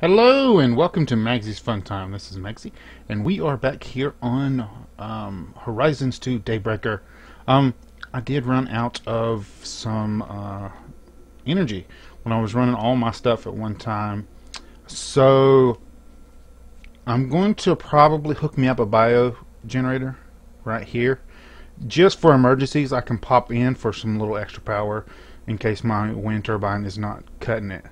Hello and welcome to Magzie's Fun Time. This is Magsy, and we are back here on um, Horizons 2 Daybreaker. Um, I did run out of some uh, energy when I was running all my stuff at one time, so I'm going to probably hook me up a bio generator right here, just for emergencies. I can pop in for some little extra power in case my wind turbine is not cutting it.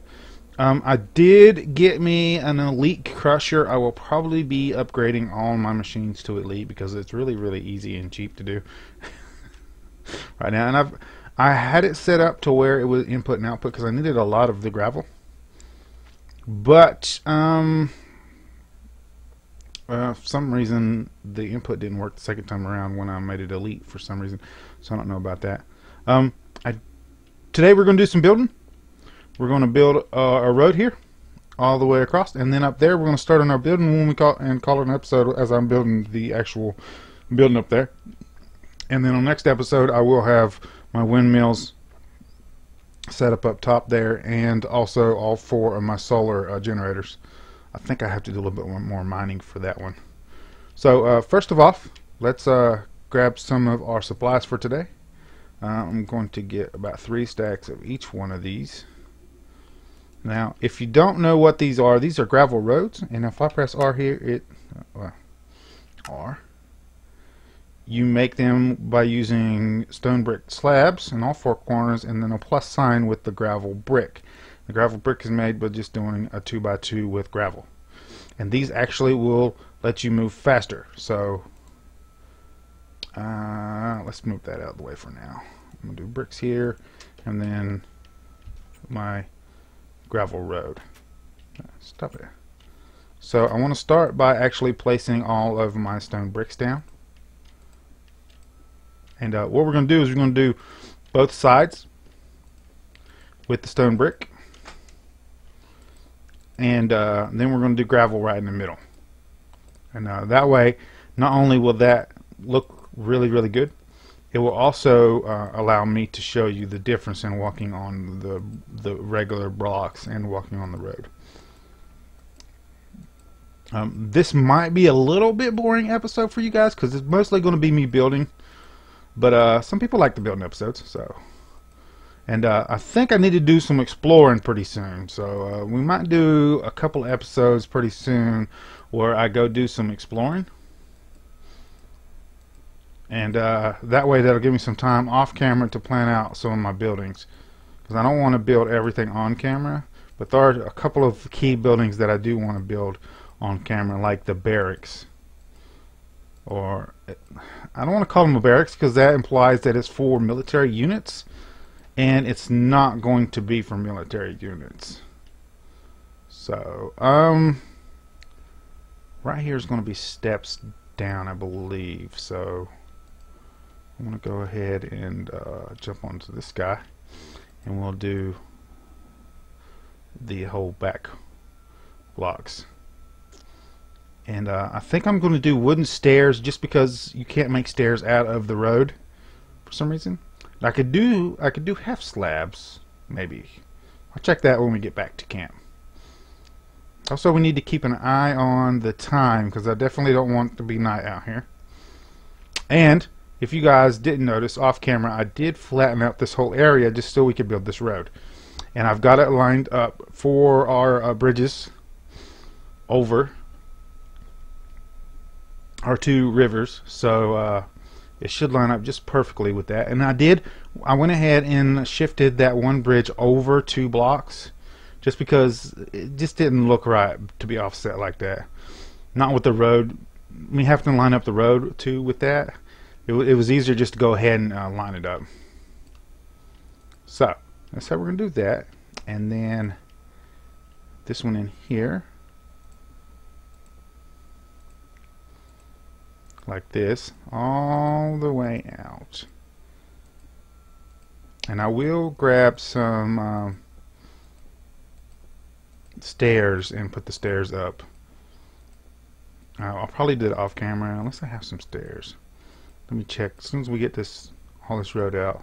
Um, I did get me an Elite Crusher. I will probably be upgrading all my machines to Elite because it's really, really easy and cheap to do right now. And I've I had it set up to where it was input and output because I needed a lot of the gravel. But um, uh, for some reason the input didn't work the second time around when I made it Elite for some reason. So I don't know about that. Um, I today we're going to do some building. We're going to build uh, a road here all the way across, and then up there we're going to start on our building when we call and call it an episode as I'm building the actual building up there. And then on the next episode I will have my windmills set up up top there, and also all four of my solar uh, generators. I think I have to do a little bit more mining for that one. So uh, first of all, let's uh, grab some of our supplies for today. Uh, I'm going to get about three stacks of each one of these. Now, if you don't know what these are, these are gravel roads, and if I press R here, it uh, R. You make them by using stone brick slabs in all four corners, and then a plus sign with the gravel brick. The gravel brick is made by just doing a two by two with gravel, and these actually will let you move faster. So, uh, let's move that out of the way for now. I'm gonna do bricks here, and then my gravel road. Stop it. So I want to start by actually placing all of my stone bricks down. And uh, what we're going to do is we're going to do both sides with the stone brick. And uh, then we're going to do gravel right in the middle. And uh, that way, not only will that look really, really good, it will also uh, allow me to show you the difference in walking on the, the regular blocks and walking on the road. Um, this might be a little bit boring episode for you guys because it's mostly going to be me building. But uh, some people like the building episodes, so. And uh, I think I need to do some exploring pretty soon. So uh, we might do a couple episodes pretty soon where I go do some exploring and uh, that way that'll give me some time off camera to plan out some of my buildings. Because I don't want to build everything on camera but there are a couple of key buildings that I do want to build on camera like the barracks. Or I don't want to call them a barracks because that implies that it's for military units and it's not going to be for military units. So um right here is going to be steps down I believe so I'm going to go ahead and uh, jump onto this guy and we'll do the whole back blocks. And uh, I think I'm going to do wooden stairs just because you can't make stairs out of the road for some reason. I could do I could do half slabs maybe. I'll check that when we get back to camp. Also we need to keep an eye on the time because I definitely don't want to be night out here. And if you guys didn't notice off camera, I did flatten out this whole area just so we could build this road. And I've got it lined up for our uh, bridges over our two rivers. So uh, it should line up just perfectly with that. And I did, I went ahead and shifted that one bridge over two blocks just because it just didn't look right to be offset like that. Not with the road. We have to line up the road too with that it, it was easier just to go ahead and uh, line it up. So that's how we're going to do that. And then this one in here. Like this. All the way out. And I will grab some uh, stairs and put the stairs up. Uh, I'll probably do it off camera unless I have some stairs. Let me check. As soon as we get this all this road out.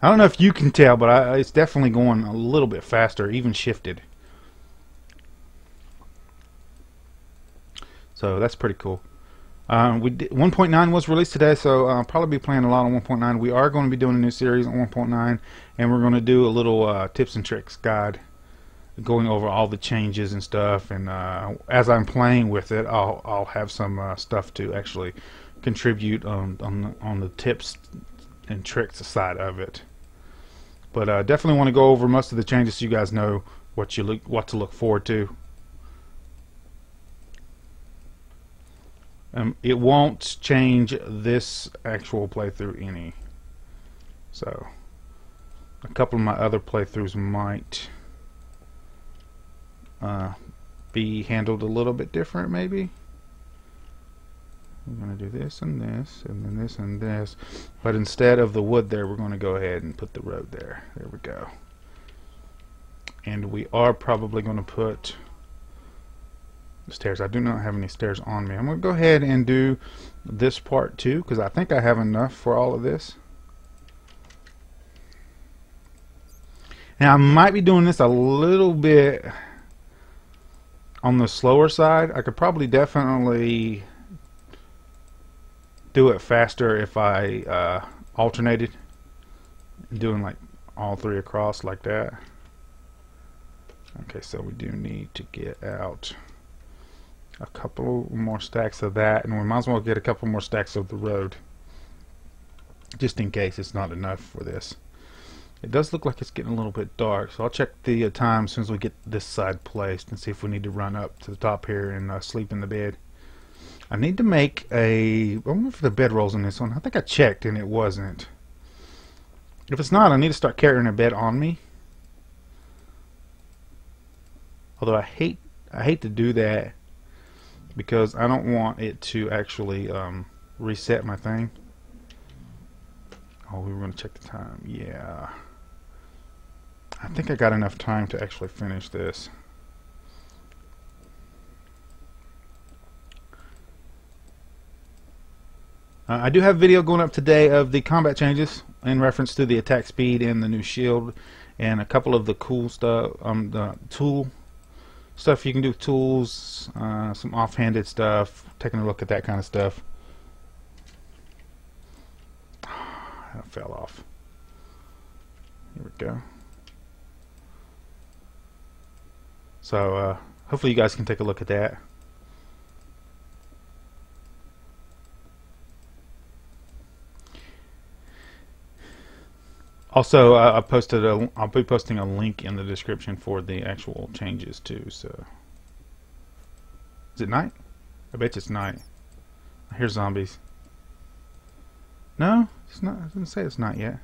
I don't know if you can tell, but I, it's definitely going a little bit faster, even shifted. So that's pretty cool. Um, we 1.9 was released today, so I'll probably be playing a lot on 1.9. We are going to be doing a new series on 1.9, and we're going to do a little uh, tips and tricks guide going over all the changes and stuff. And uh, as I'm playing with it, I'll I'll have some uh, stuff to actually contribute on on the, on the tips and tricks side of it. But uh, definitely want to go over most of the changes so you guys know what you look what to look forward to. Um, it won't change this actual playthrough any. So, a couple of my other playthroughs might uh, be handled a little bit different, maybe. We're going to do this and this, and then this and this. But instead of the wood there, we're going to go ahead and put the road there. There we go. And we are probably going to put stairs. I do not have any stairs on me. I'm going to go ahead and do this part too because I think I have enough for all of this. Now I might be doing this a little bit on the slower side. I could probably definitely do it faster if I uh, alternated doing like all three across like that. Okay, so we do need to get out a couple more stacks of that and we might as well get a couple more stacks of the road just in case it's not enough for this it does look like it's getting a little bit dark so I'll check the uh, time as soon as we get this side placed and see if we need to run up to the top here and uh, sleep in the bed I need to make a I wonder if the bed rolls in this one I think I checked and it wasn't if it's not I need to start carrying a bed on me although I hate I hate to do that because I don't want it to actually um, reset my thing. Oh, we were going to check the time. Yeah. I think I got enough time to actually finish this. Uh, I do have a video going up today of the combat changes in reference to the attack speed and the new shield and a couple of the cool stuff, um, the tool stuff you can do tools, uh, some offhanded stuff, taking a look at that kind of stuff. that fell off. Here we go. So uh, hopefully you guys can take a look at that. Also, uh, I posted a. I'll be posting a link in the description for the actual changes too. So, is it night? I bet it's night. I hear zombies. No, it's not. I didn't say it's not yet.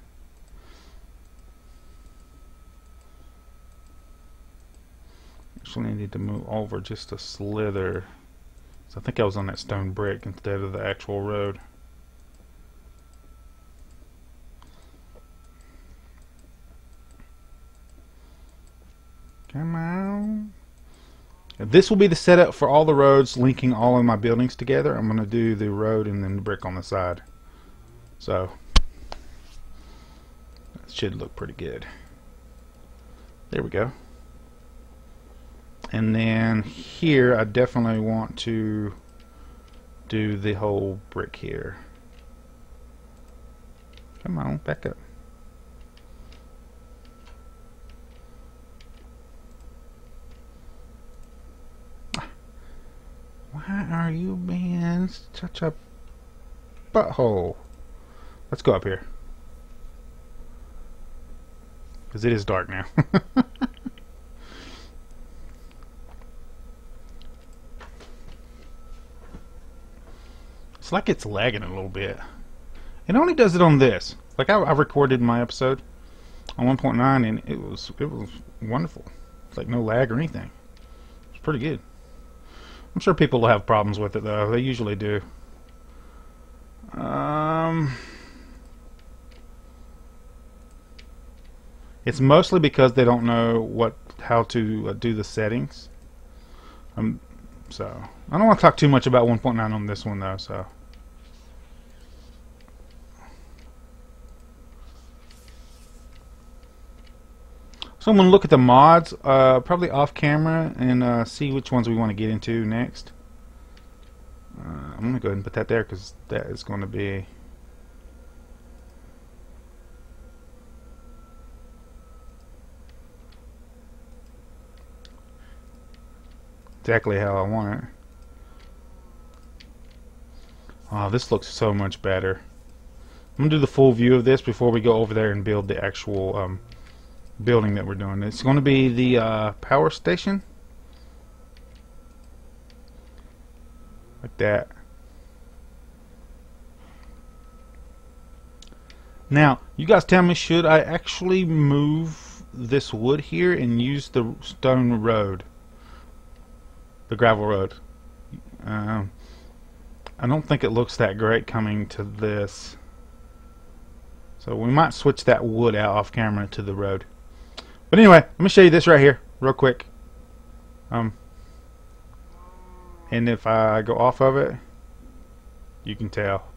Actually, I need to move over just a slither. So I think I was on that stone brick instead of the actual road. Come on. This will be the setup for all the roads linking all of my buildings together. I'm going to do the road and then the brick on the side. So, that should look pretty good. There we go. And then here, I definitely want to do the whole brick here. Come on, back up. Why are you being such a butthole? Let's go up here. Because it is dark now. it's like it's lagging a little bit. It only does it on this. Like I, I recorded my episode on 1.9 and it was it was wonderful. It's like no lag or anything. It's pretty good. I'm sure people will have problems with it though. They usually do. Um, it's mostly because they don't know what how to uh, do the settings. Um, so I don't want to talk too much about 1.9 on this one though. So. So I'm going to look at the mods, uh, probably off camera, and uh, see which ones we want to get into next. Uh, I'm going to go ahead and put that there because that is going to be exactly how I want it. Oh, this looks so much better. I'm going to do the full view of this before we go over there and build the actual um, building that we're doing. It's going to be the uh, power station. Like that. Now, you guys tell me, should I actually move this wood here and use the stone road? The gravel road. Um, I don't think it looks that great coming to this. So we might switch that wood out off camera to the road. But anyway, let me show you this right here, real quick. Um, and if I go off of it, you can tell.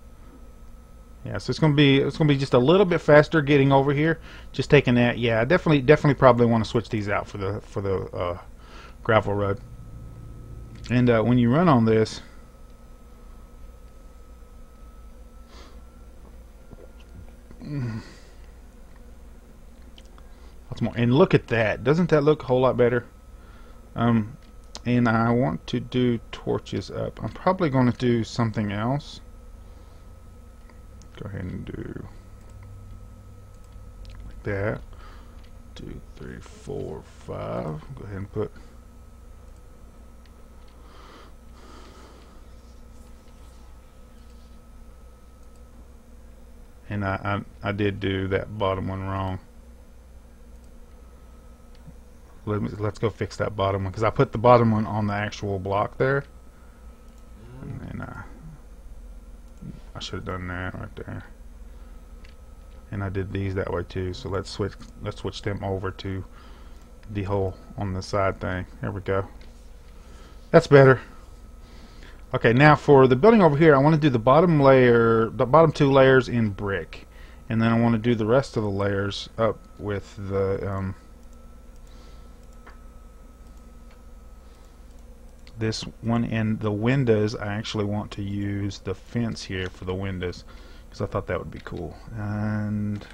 Yeah, so it's gonna be it's gonna be just a little bit faster getting over here. Just taking that. Yeah, I definitely definitely probably want to switch these out for the for the uh, gravel road. And uh, when you run on this, lots more. And look at that! Doesn't that look a whole lot better? Um, and I want to do torches up. I'm probably going to do something else. Go ahead and do like that. Two, three, four, five. Go ahead and put and I, I, I did do that bottom one wrong let me, let's go fix that bottom one because I put the bottom one on the actual block there. And then uh, I should have done that right there. And I did these that way too so let's switch let's switch them over to the hole on the side thing. There we go. That's better. Okay, now for the building over here, I want to do the bottom layer, the bottom two layers in brick. And then I want to do the rest of the layers up with the, um, this one and the windows I actually want to use the fence here for the windows because I thought that would be cool and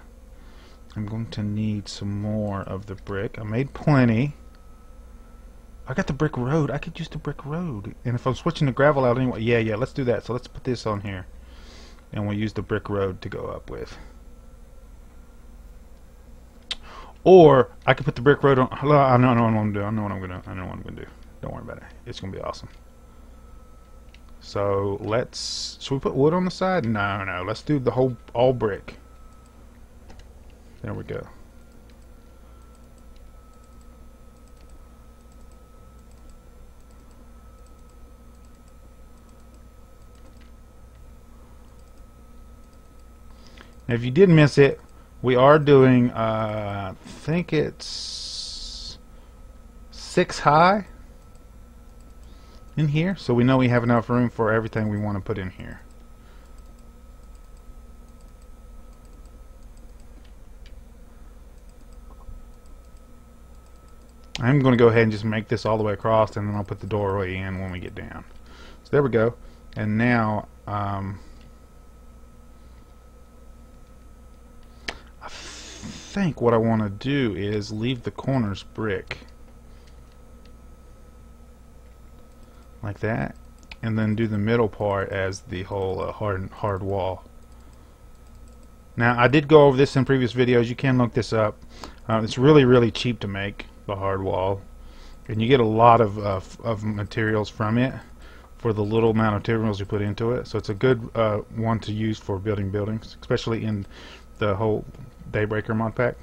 I'm going to need some more of the brick I made plenty I got the brick road. I could use the brick road. And if I'm switching the gravel out anyway, yeah, yeah, let's do that. So let's put this on here. And we'll use the brick road to go up with. Or I could put the brick road on. I know, I know what I'm gonna do. I know what I'm gonna. I know what I'm gonna do. Don't worry about it. It's gonna be awesome. So let's. Should we put wood on the side? No, no. Let's do the whole all brick. There we go. Now, if you did miss it, we are doing, uh, I think it's six high in here. So we know we have enough room for everything we want to put in here. I'm going to go ahead and just make this all the way across and then I'll put the doorway in when we get down. So there we go. And now, um, I think what I want to do is leave the corners brick like that and then do the middle part as the whole uh, hard hard wall. Now I did go over this in previous videos. You can look this up. Uh, it's really really cheap to make the hard wall and you get a lot of, uh, of materials from it for the little amount of materials you put into it. So it's a good uh, one to use for building buildings especially in the whole Daybreaker mod pack.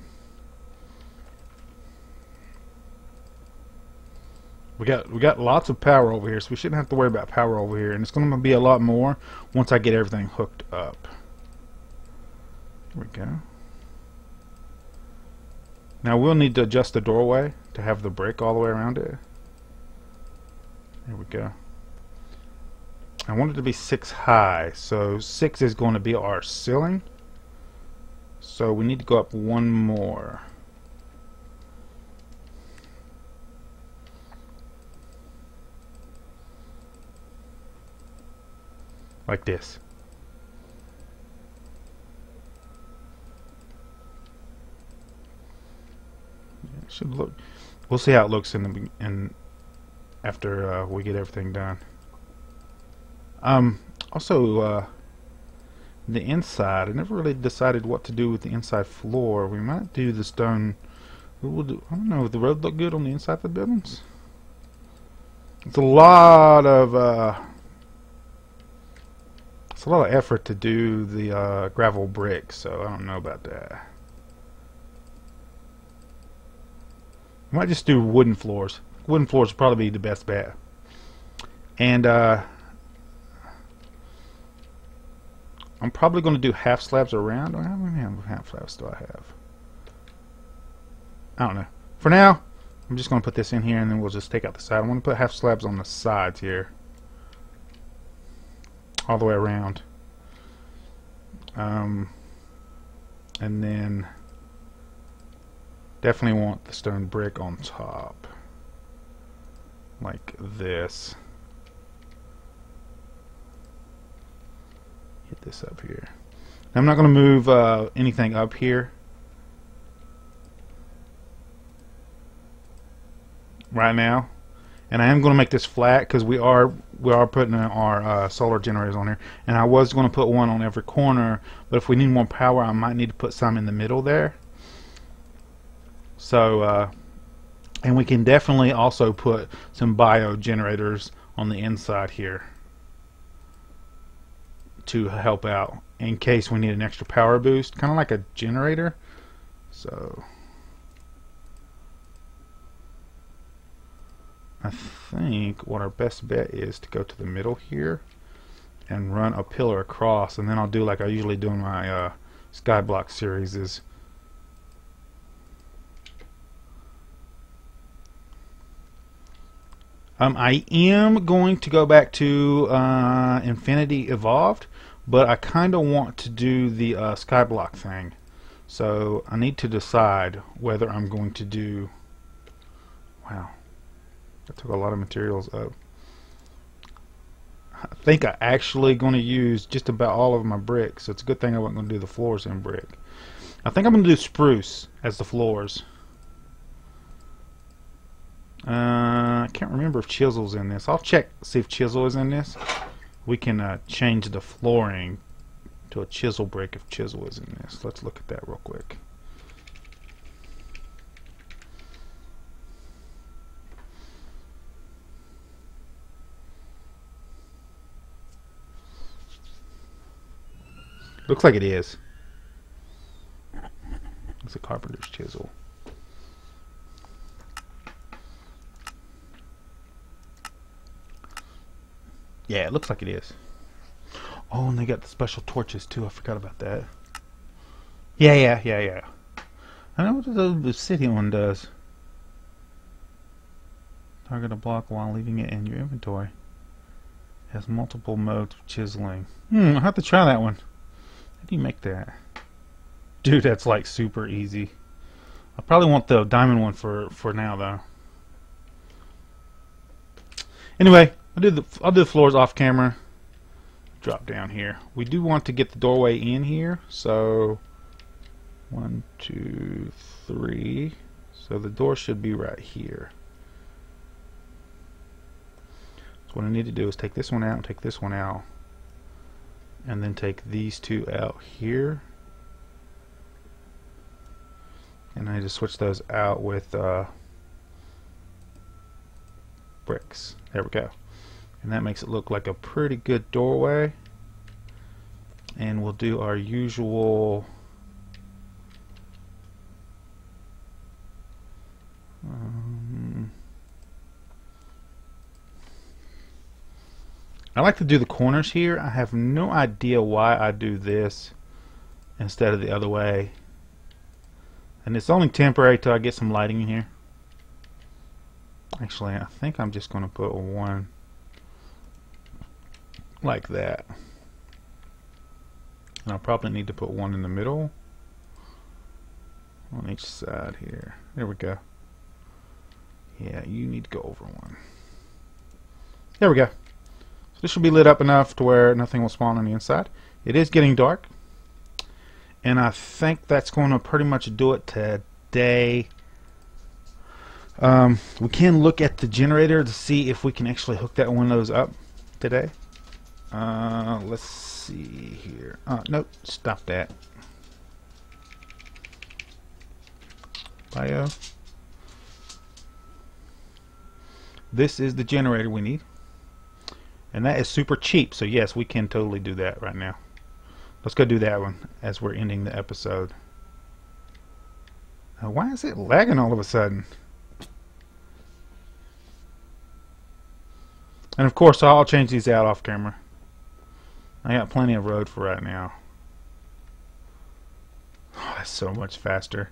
We got we got lots of power over here, so we shouldn't have to worry about power over here. And it's going to be a lot more once I get everything hooked up. Here we go. Now we'll need to adjust the doorway to have the brick all the way around it. There we go. I want it to be six high, so six is going to be our ceiling. So we need to go up one more. Like this. Should look. We'll see how it looks in the in after uh, we get everything done. Um. Also, uh, the inside. I never really decided what to do with the inside floor. We might do the stone. We'll do, I don't know. Would the road look good on the inside of the buildings? It's a lot of uh, it's a lot of effort to do the uh, gravel brick, so I don't know about that. I Might just do wooden floors. Wooden floors would probably be the best bet. And uh, I'm probably going to do half slabs around. How many half slabs do I have? I don't know. For now, I'm just going to put this in here and then we'll just take out the side. I want to put half slabs on the sides here. All the way around. Um, and then definitely want the stone brick on top. Like this. Hit this up here. Now, I'm not going to move uh, anything up here. right now and I am going to make this flat because we are we are putting our uh, solar generators on here. And I was going to put one on every corner but if we need more power I might need to put some in the middle there. So uh, and we can definitely also put some bio generators on the inside here to help out in case we need an extra power boost kind of like a generator. So I think what our best bet is to go to the middle here and run a pillar across and then I'll do like I usually do in my uh, Skyblock series is um, I am going to go back to uh, Infinity Evolved but I kinda want to do the uh, Skyblock thing. So I need to decide whether I'm going to do wow I took a lot of materials up. I think I actually going to use just about all of my bricks. So it's a good thing I wasn't going to do the floors in brick. I think I'm going to do spruce as the floors. Uh, I can't remember if chisel's in this. I'll check see if chisel is in this. We can uh, change the flooring to a chisel brick if chisel is in this. Let's look at that real quick. Looks like it is. It's a carpenter's chisel. Yeah, it looks like it is. Oh, and they got the special torches too. I forgot about that. Yeah, yeah, yeah, yeah. I know what the obsidian one does. Target a block while leaving it in your inventory. It has multiple modes of chiseling. Hmm, I'll have to try that one. How do you make that? Dude, that's like super easy. I probably want the diamond one for for now though. Anyway, I'll do the I'll do the floors off camera. Drop down here. We do want to get the doorway in here, so one, two, three. So the door should be right here. So what I need to do is take this one out and take this one out and then take these two out here. And I just switch those out with uh, bricks. There we go. And that makes it look like a pretty good doorway. And we'll do our usual I like to do the corners here. I have no idea why I do this instead of the other way. And it's only temporary till I get some lighting in here. Actually, I think I'm just going to put one like that. And I'll probably need to put one in the middle on each side here. There we go. Yeah, you need to go over one. There we go. This should be lit up enough to where nothing will spawn on the inside. It is getting dark. And I think that's going to pretty much do it today. Um, we can look at the generator to see if we can actually hook that one of those up today. Uh, let's see here. Uh, nope, stop that. Bio. This is the generator we need. And that is super cheap, so yes, we can totally do that right now. Let's go do that one as we're ending the episode. Uh, why is it lagging all of a sudden? And of course, I'll change these out off camera. I got plenty of road for right now. Oh, that's so much faster.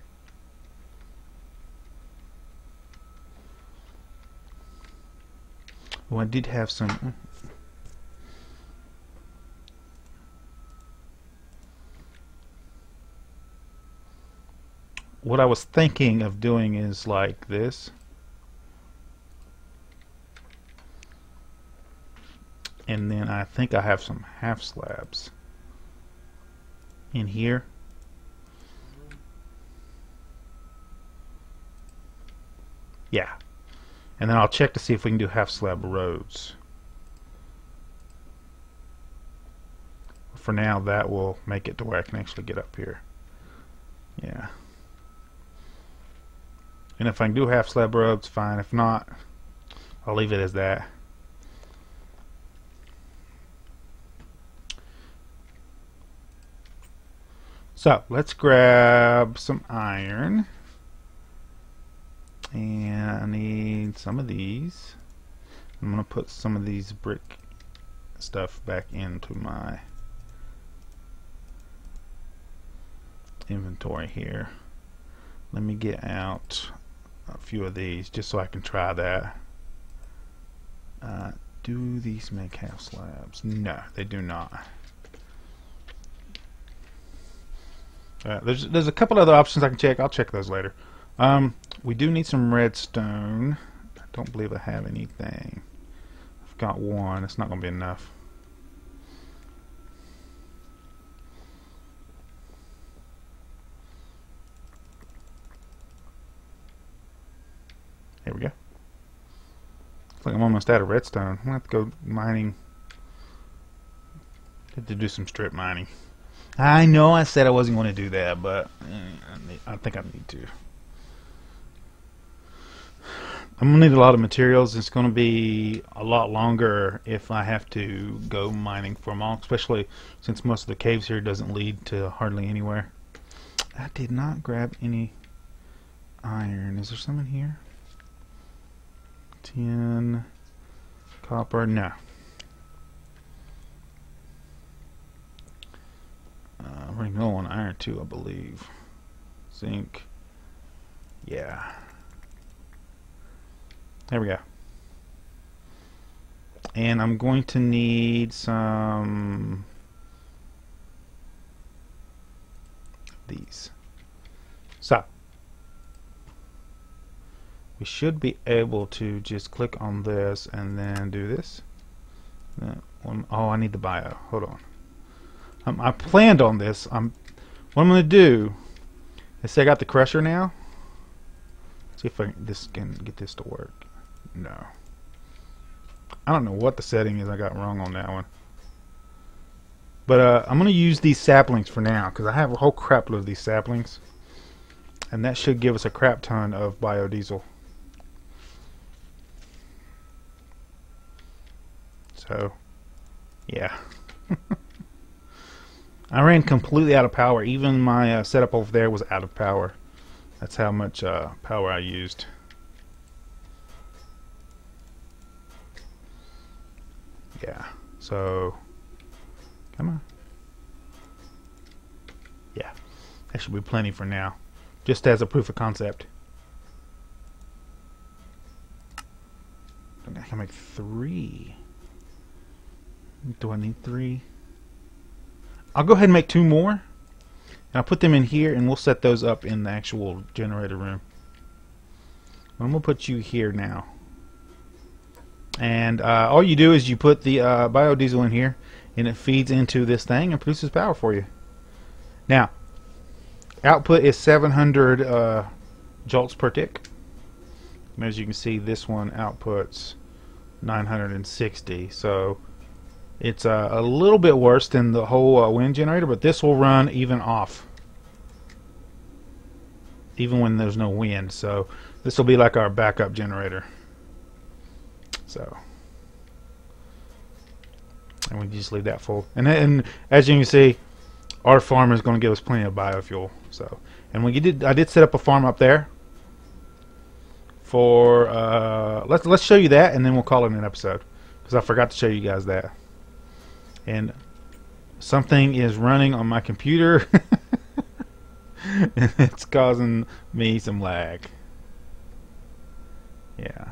Oh, I did have some... What I was thinking of doing is like this. and then I think I have some half slabs in here. Yeah. And then I'll check to see if we can do half slab roads. For now that will make it to where I can actually get up here. Yeah and if I do half slab roads fine if not I'll leave it as that So let's grab some iron. And I need some of these. I'm going to put some of these brick stuff back into my inventory here. Let me get out a few of these just so I can try that. Uh, do these make half slabs? No, they do not. Uh, there's there's a couple other options I can check. I'll check those later. Um, we do need some redstone. I don't believe I have anything. I've got one. It's not going to be enough. Here we go. Looks like I'm almost out of redstone. I'm going to have to go mining. Have to do some strip mining. I know I said I wasn't going to do that, but eh, I think I need to. I'm going to need a lot of materials. It's going to be a lot longer if I have to go mining for them all, especially since most of the caves here doesn't lead to hardly anywhere. I did not grab any iron. Is there some in here? Tin, copper, no. Uh, running low on iron too, I believe. Zinc. Yeah. There we go. And I'm going to need some these. So we should be able to just click on this and then do this. Oh, I need the bio. Hold on. Um, I planned on this. I'm, what I'm to do is say I got the crusher now. See if I this can get this to work. No. I don't know what the setting is I got wrong on that one. But uh, I'm going to use these saplings for now because I have a whole crap load of these saplings. And that should give us a crap ton of biodiesel. So, yeah. I ran completely out of power. Even my uh, setup over there was out of power. That's how much uh, power I used. Yeah, so, come on. Yeah, that should be plenty for now. Just as a proof of concept. I can make three. Do I need three? I'll go ahead and make two more. And I'll put them in here and we'll set those up in the actual generator room. I'm going to put you here now. And uh, all you do is you put the uh, biodiesel in here, and it feeds into this thing and produces power for you. Now, output is 700 uh, jolts per tick. And as you can see, this one outputs 960. So it's uh, a little bit worse than the whole uh, wind generator, but this will run even off, even when there's no wind. So this will be like our backup generator. So, and we just leave that full. And, and as you can see, our farm is going to give us plenty of biofuel. So, and we did, I did set up a farm up there for. Uh, let's let's show you that, and then we'll call it an episode because I forgot to show you guys that. And something is running on my computer. and it's causing me some lag. Yeah.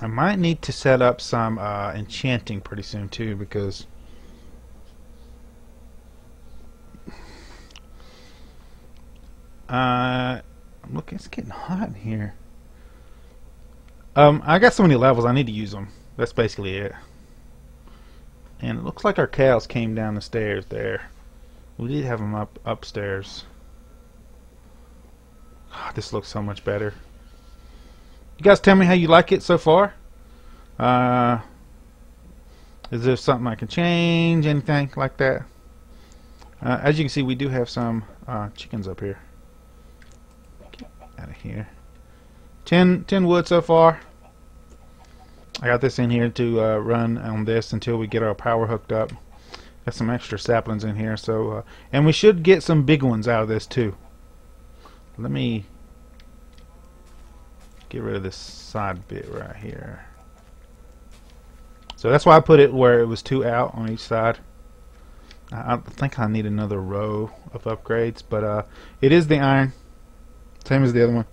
I might need to set up some uh, enchanting pretty soon too because uh, look, it's getting hot in here. Um, I got so many levels, I need to use them. That's basically it. And it looks like our cows came down the stairs there. We did have them up upstairs. Oh, this looks so much better. You guys tell me how you like it so far. Uh, is there something I can change? Anything like that? Uh, as you can see, we do have some uh, chickens up here. Get out of here. 10, 10 wood so far. I got this in here to uh, run on this until we get our power hooked up. Got some extra saplings in here, so uh, and we should get some big ones out of this too. Let me get rid of this side bit right here. So that's why I put it where it was two out on each side. I, think I need another row of upgrades, but uh, it is the iron, same as the other one.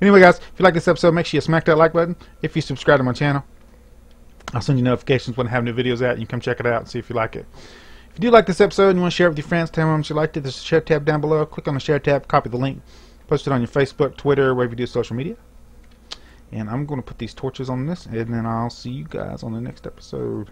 Anyway, guys, if you like this episode, make sure you smack that like button. If you subscribe to my channel, I'll send you notifications when I have new videos out. You can come check it out and see if you like it. If you do like this episode and you want to share it with your friends, tell them you liked it. There's a share tab down below. Click on the share tab, copy the link, post it on your Facebook, Twitter, wherever you do social media. And I'm going to put these torches on this, and then I'll see you guys on the next episode.